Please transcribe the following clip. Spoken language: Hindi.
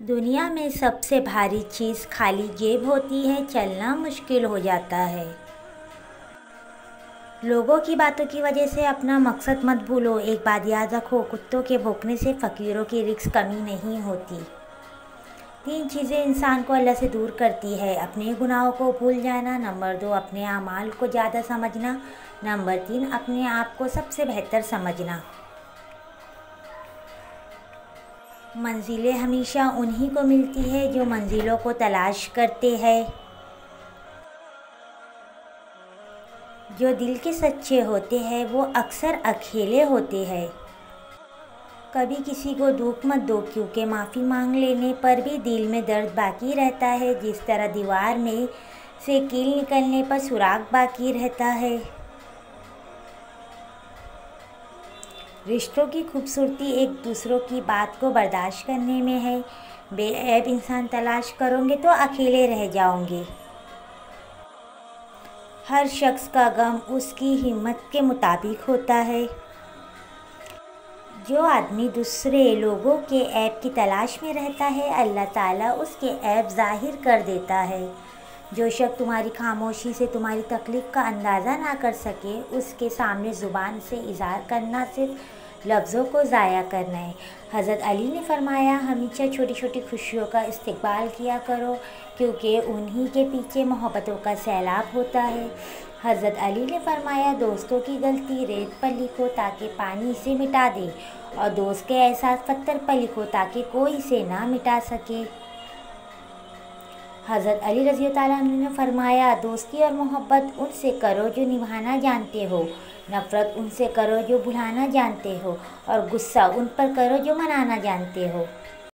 दुनिया में सबसे भारी चीज़ खाली जेब होती है, चलना मुश्किल हो जाता है। लोगों की बातों की वजह से अपना मकसद मत भूलो, एक बात याद रखो, कुत्तों के भोंकने से फ़कीरों की रिक्स कमी नहीं होती। तीन चीज़ें इंसान को अल्लाह से दूर करती है, अपने गुनाहों को भूल जाना, नंबर दो, अपने अमाल को ज़्यादा समझना, नंबर तीन, अपने आप को सबसे बेहतर समझना। मंजिलें हमेशा उन्हीं को मिलती है जो मंजिलों को तलाश करते हैं। जो दिल के सच्चे होते हैं, वो अक्सर अकेले होते हैं। कभी किसी को दुख मत दो, क्योंकि माफ़ी मांग लेने पर भी दिल में दर्द बाकी रहता है। जिस तरह दीवार में से कील निकलने पर सुराग बाकी रहता है। रिश्तों की खूबसूरती एक दूसरों की बात को बर्दाश्त करने में है। बेऐब इंसान तलाश करोगे तो अकेले रह जाओगे। हर शख्स का गम उसकी हिम्मत के मुताबिक होता है। जो आदमी दूसरे लोगों के ऐब की तलाश में रहता है, अल्लाह ताला उसके ऐब ज़ाहिर कर देता है। जो शख्स तुम्हारी खामोशी से, तुम्हारी तकलीफ़ का अंदाज़ा ना कर सके, उसके सामने ज़ुबान से इज़हार करना सिर्फ़ लफ्ज़ों को ज़ाया करना है। हज़रत अली ने फरमाया, हमेशा छोटी छोटी खुशियों का इस्तकबाल किया करो, क्योंकि उन्हीं के पीछे मोहब्बतों का सैलाब होता है। हज़रत अली ने फरमाया, दोस्तों की गलती रेत पर लिखो ताकि पानी इसे मिटा दे, और दोस्त के एहसास पत्थर पर लिखो ताकि कोई इसे ना मिटा सके। हज़रत अली रज़ी ने फरमाया, दोस्ती और मोहब्बत उनसे करो जो निभाना जानते हो, नफ़रत उनसे करो जो भुलाना जानते हो, और गुस्सा उन पर करो जो मनाना जानते हो।